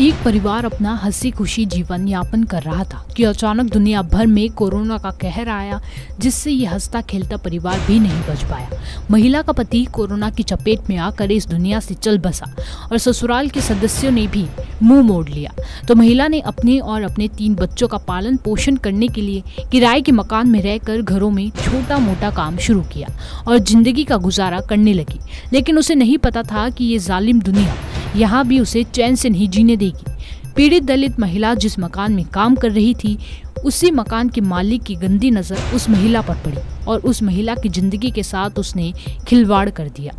एक परिवार अपना हँसी खुशी जीवन यापन कर रहा था कि अचानक दुनिया भर में कोरोना का कहर आया, जिससे ये हंसता खेलता परिवार भी नहीं बच पाया। महिला का पति कोरोना की चपेट में आकर इस दुनिया से चल बसा और ससुराल के सदस्यों ने भी मुँह मोड़ लिया। तो महिला ने अपने और अपने तीन बच्चों का पालन पोषण करने के लिए किराए के मकान में रहकर घरों में छोटा मोटा काम शुरू किया और ज़िंदगी का गुजारा करने लगी। लेकिन उसे नहीं पता था कि ये जालिम दुनिया, यहाँ भी उसे चैन से नहीं जीने देगी। पीड़ित दलित महिला जिस मकान में काम कर रही थी, उसी मकान के मालिक की गंदी नज़र उस महिला पर पड़ी और उस महिला की ज़िंदगी के साथ उसने खिलवाड़ कर दिया।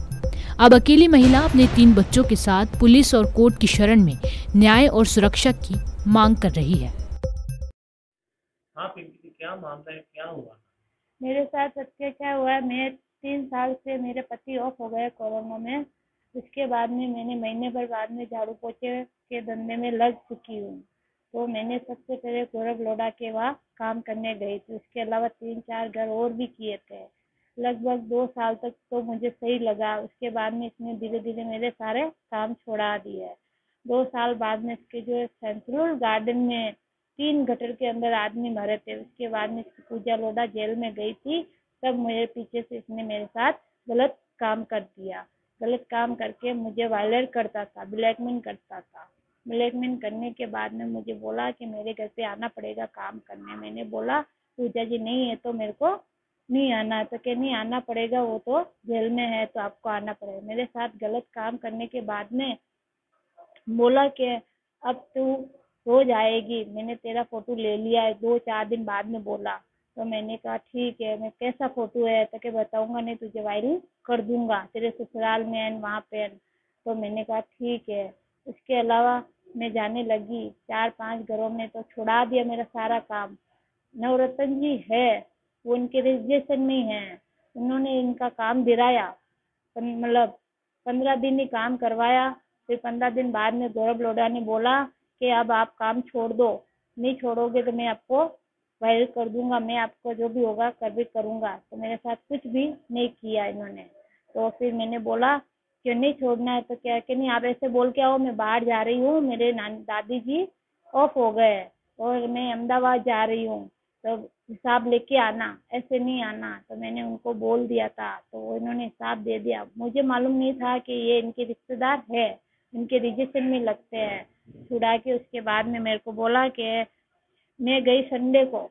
अब अकेली महिला अपने तीन बच्चों के साथ पुलिस और कोर्ट की शरण में न्याय और सुरक्षा की मांग कर रही है। हाँ पिंकी क्या मामला है? क्या हुआ? मेरे साथ अत्याचार हुआ है। मैं तीन साल से मेरे पति ऑफ़ हो गए कोरोना में। उसके बाद में मैंने महीने भर बाद में झाड़ू पोछे के धंधे में लग चुकी हूँ। तो मैंने सबसे पहले गौरव लोडा के वहाँ काम करने गई थी। उसके अलावा तीन चार घर और भी किए थे। लगभग दो साल तक तो मुझे सही लगा। उसके बाद में इसने धीरे धीरे मेरे सारे काम छोड़ा दिए दो साल बाद में इसके जो सेंट्रल गार्डन में तीन गटर के अंदर आदमी मरे थे। उसके बाद में इसकी पूजा लोडा जेल में गई थी। तब मेरे पीछे से इसने मेरे साथ गलत काम कर दिया। गलत काम करके मुझे वायलेट करता था ब्लैकमेल करता था। ब्लैकमेल करने के बाद में मुझे बोला कि मेरे घर पे आना पड़ेगा काम करने। मैंने बोला, पूजा जी, नहीं है तो मेरे को नहीं आना तो क्या नहीं, आना पड़ेगा वो तो जेल में है तो आपको आना पड़ेगा। मेरे साथ गलत काम करने के बाद में बोला कि, अब तू रोज आएगी मैंने तेरा फ़ोटो ले लिया है, दो चार दिन बाद में बोला। तो मैंने कहा, ठीक है, मैं, कैसा फ़ोटो है? तो क्या बताऊँगा नहीं, तुझे वायरल कर दूँगा, तेरे ससुराल में एंड वहाँ पे तो मैंने कहा, ठीक है। उसके अलावा मैं जाने लगी, चार पाँच घरों में तो छुड़ा दिया मेरा सारा काम। नवरत्न जी है वो इनके रजिस्ट्रेशन में है उन्होंने इनका काम दिलाया मतलब पंद्रह दिन ही काम करवाया, फिर पंद्रह दिन बाद में गौरव लोढ़ा ने बोला कि अब आप काम छोड़ दो। नहीं छोड़ोगे तो मैं आपको वायरल कर दूँगा, मैं आपको जो भी होगा कर भी करूँगा। तो मेरे साथ कुछ भी नहीं किया इन्होंने। तो फिर मैंने बोला कि नहीं छोड़ना है तो क्या कि नहीं, आप ऐसे बोल के आओ, मैं बाहर जा रही हूँ, मेरे नानी, दादी जी ऑफ़ हो गए और मैं अहमदाबाद जा रही हूँ। तो हिसाब लेके आना, ऐसे नहीं आना। तो मैंने उनको बोल दिया था तो इन्होंने हिसाब दे दिया। मुझे मालूम नहीं था कि ये इनके रिश्तेदार है, इनके रिजिस्ट्रेशन में लगते हैं। छुड़ा के उसके बाद में मेरे को बोला कि मैं गई संडे को।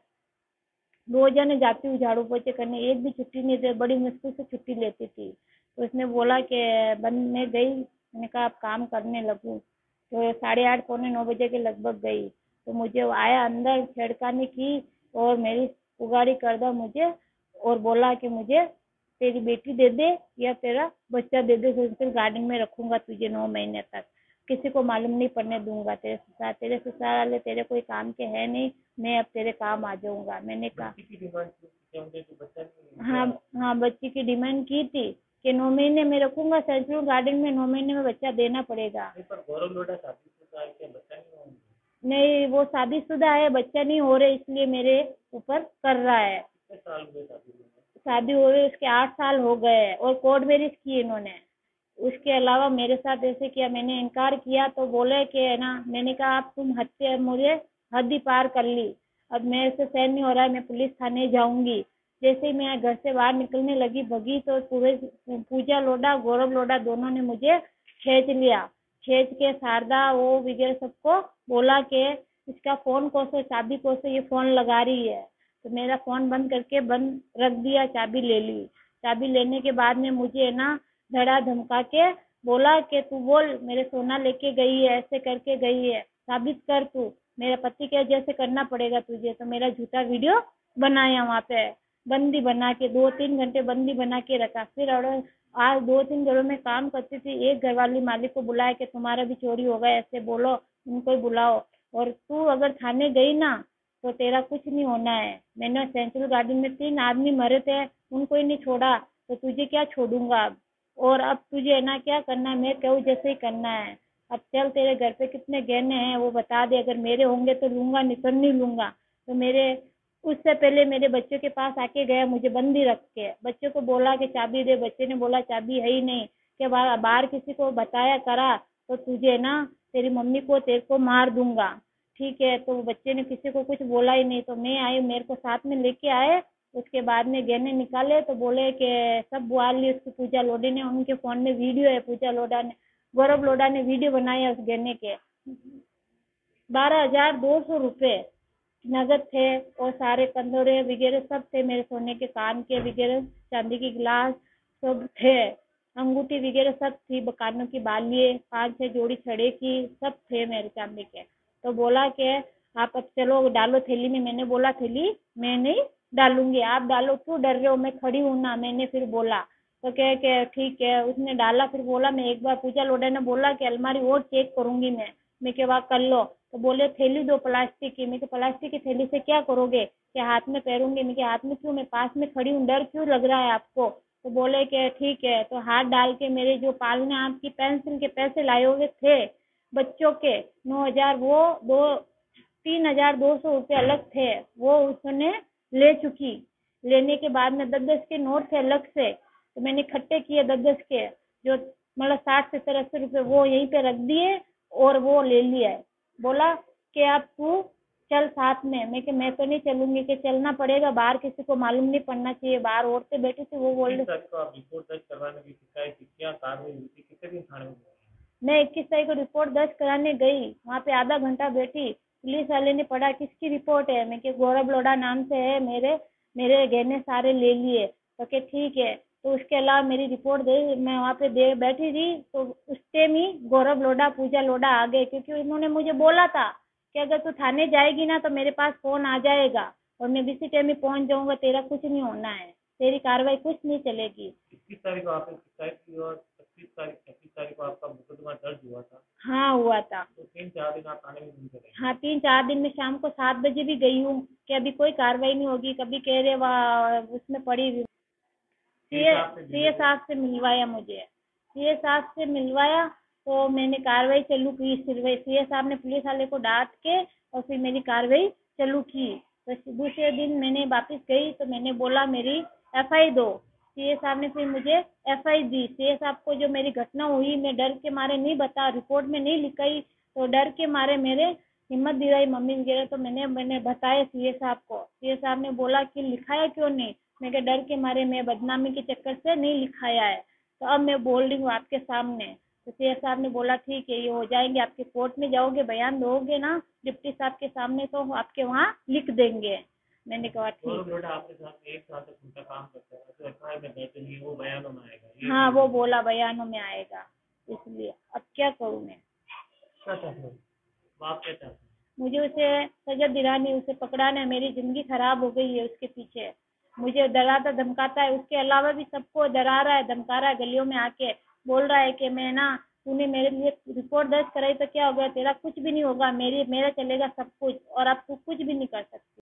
रोज़ाना जाती हूँ झाड़ू पोछे करने। एक भी छुट्टी नहीं दे, बड़ी मुश्किल से छुट्टी लेती थी। तो उसने बोला कि, बन, मैं गई। मैंने कहा आप काम करने लगूँ। तो साढ़े आठ, पौने नौ बजे के लगभग गई। तो मुझे आया अंदर, छेड़खानी की। और मेरी उगाड़ी कर दो मुझे और बोला कि मुझे तेरी बेटी दे दे या तेरा बच्चा दे दे फिर गार्डन में रखूँगा तुझे नौ महीने तक। किसी को मालूम नहीं पड़ने दूँगा तेरे ससुराल तेरे ससुराल वाले तेरे कोई काम के है नहीं मैं अब तेरे काम आ जाऊँगा। मैंने कहा हाँ। हाँ बच्ची की डिमांड की थी कि नौ महीने में रखूँगा सेंट्रल गार्डन में नौ महीने में बच्चा देना पड़ेगा। नहीं वो शादीशुदा है बच्चा नहीं हो रहा इसलिए मेरे ऊपर कर रहा है। शादी हो रही उसके आठ साल हो गए और कोर्ट मैरिज की इन्होंने। उसके अलावा मेरे साथ ऐसे किया मैंने इनकार किया तो बोले कि है ना मैंने कहा आप तुम हत्या मुझे हद ही पार कर ली। अब मेरे से सहन नहीं हो रहा है मैं पुलिस थाने जाऊँगी। जैसे ही मैं घर से बाहर निकलने लगी भगी तो पूरे पूजा लोडा गौरव लोडा दोनों ने मुझे खींच लिया। खींच के, शारदा वो वगैरह सबको बोला कि इसका फ़ोन को चाबी को से ये फ़ोन लगा रही है। तो मेरा फ़ोन बंद करके बंद रख दिया, चाबी ले ली। चाबी लेने के बाद में मुझे ना धड़ा धमका के बोला कि तू बोल, मेरे सोना लेके गई है, ऐसे करके गई है। साबित कर तू, मेरा पति के जैसे करना पड़ेगा तुझे। तो मेरा झूठा वीडियो बनाया वहाँ पे। बंदी बना के दो तीन घंटे बंदी बना के रखा। फिर और आज दो तीन घरों में काम करती थी, एक घर वाली मालिक को बुलाया कि तुम्हारा भी चोरी हो गया, ऐसे बोलो, उनको बुलाओ। और तू अगर थाने गई ना तो तेरा कुछ नहीं होना है। मैंने सेंट्रल गार्डन में तीन आदमी मरे थे, उनको ही नहीं छोड़ा तो तुझे क्या छोड़ूँगा अब? और अब तुझे ना क्या करना है? मैं कहूँ जैसे ही करना है। अब चल, तेरे घर पे कितने गहने हैं, वो बता दे। अगर मेरे होंगे तो लूँगा, नहीं तो नहीं लूँगा। तो मेरे उससे पहले मेरे बच्चों के पास आके गया, मुझे बंदी रख के। बच्चे को बोला कि चाबी दे, बच्चे ने बोला, चाबी है ही नहीं। कि बाहर किसी को बताया करा तो तुझे ना, तेरी मम्मी को, तेरे को मार दूँगा। ठीक है तो बच्चे ने किसी को कुछ बोला ही नहीं। तो मैं आई, मेरे को साथ में लेके आए। उसके बाद में गहने निकाले तो बोले कि सब बुआ ली उसकी पूजा लोडे ने, उनके फ़ोन में वीडियो है पूजा लोडा ने। गौरव लोडा ने वीडियो बनाया उस गहने के। बारह हज़ार दो सौ रुपये नगद थे और सारे कंदोरे वगैरह सब थे मेरे सोने के कान के वगैरह, चांदी की गिलास सब थे। अंगूठी वगैरह सब थी कानों की बालिए पाँच छह जोड़ी छड़े की सब थे मेरे चांदी के। तो बोला कि आप अब चलो, डालो थैली में। मैंने बोला, थैली मैं नहीं डालूँगी, आप डालो, क्यों डर रहे हो? मैं खड़ी हूँ ना। मैंने फिर बोला तो कह के, ठीक है। उसने डाला, फिर बोला, मैं एक बार पूजा लोडा ने बोला कि अलमारी और चेक करूँगी मैं। मैं के वहाँ, कर लो। तो बोले, थैली दो प्लास्टिक की। मैं प्लास्टिक की थैली से क्या करोगे? कि हाथ में पैरूँगी? मैं हाथ में क्यों? मैं पास में खड़ी हूँ, डर क्यों लग रहा है आपको? तो बोले कि, ठीक है। तो हाथ डाल के मेरे जो पालने आपकी पेंसिल के पैसे लाए हुए थे बच्चों के, नौ हज़ार, वो दो, तीन हज़ार दो सौ रुपये अलग थे, वो उसने ले चुकी। लेने के बाद में दस दस के नोट थे अलग से तो मैंने इकट्ठे किए दस दस के, जो मतलब साठ, सत्तर, अस्सी रुपये, वो यहीं पे रख दिए और वो ले लिया है बोला कि आप तू चल साथ में। मैं कि मैं तो नहीं चलूँगी कि चलना पड़ेगा। बाहर किसी को मालूम नहीं पड़ना चाहिए। बाहर औरतें बैठी थी वो बोल में इक्कीस तारीख को रिपोर्ट दर्ज कराने गई। वहाँ पे आधा घंटा बैठी। पुलिस वाले ने पढ़ा किसकी रिपोर्ट है? मैं कि गौरव लोढ़ा नाम से है। मेरे मेरे गहने सारे ले लिए। तो कि ठीक है। तो उसके अलावा मेरी रिपोर्ट दे मैं वहाँ पे दे बैठी थी तो उस टाइम ही गौरव लोडा पूजा लोडा आ गए क्योंकि उन्होंने मुझे बोला था कि अगर तू थाने जाएगी ना तो मेरे पास फ़ोन आ जाएगा और मैं इसी टाइम ही पहुँच जाऊँगा तेरा कुछ नहीं होना है तेरी कार्रवाई कुछ नहीं चलेगी। इक्कीस तारीख को आपने शिकायत की और तारीख छब्बीस तारीख को आपका मुकदमा दर्ज हुआ था। हाँ हुआ था। तो तीन चार दिन आप थाने में रहे हाँ तीन चार दिन में शाम को सात बजे भी गई हूँ कि अभी कोई कार्रवाई नहीं होगी कभी कह रहे वह उसमें पड़ी सीए सीए साहब से मिलवाया मुझे। सीए साहब से मिलवाया तो मैंने कार्रवाई चालू की। सीए साहब ने पुलिस वाले को डांट के और फिर मेरी कार्रवाई चालू की। तो दूसरे दिन मैंने वापस गई तो मैंने बोला मेरी एफ़ आई दो। सीए साहब ने फिर मुझे एफ़ आई दी। सीए साहब को जो मेरी घटना हुई मैं डर के मारे नहीं बता रिपोर्ट में नहीं लिखाई तो डर के मारे मेरे हिम्मत दिलाई मम्मी वगैरह। तो मैंने मैंने बताया सी साहब को। सी साहब ने बोला कि लिखाया क्यों नहीं? मैं क्या डर के मारे मैं बदनामी के चक्कर से नहीं लिखाया है। तो अब मैं बोल रही हूँ आपके सामने। तो सी साहब ने बोला ठीक है ये हो जाएँगे आपके कोर्ट में जाओगे बयान दोगे ना डिप्टी साहब के सामने तो आपके वहाँ लिख देंगे। मैंने कहा ठीक। है तो है वो बोला बयानों में आएगा। इसलिए अब क्या करूँ मैं? मुझे उसे सजा दिलानी उसे पकड़ाना है मेरी ज़िंदगी खराब हो गई है उसके पीछे। मुझे डराता धमकाता है। उसके अलावा भी सबको डरा रहा है, धमका रहा है गलियों में आके। बोल रहा है कि मैं ना, तूने मेरे लिए रिपोर्ट दर्ज कराई तो क्या हो गया? तेरा कुछ भी नहीं होगा। मेरी, मेरा चलेगा सब कुछ और अब तू कुछ भी नहीं कर सकता।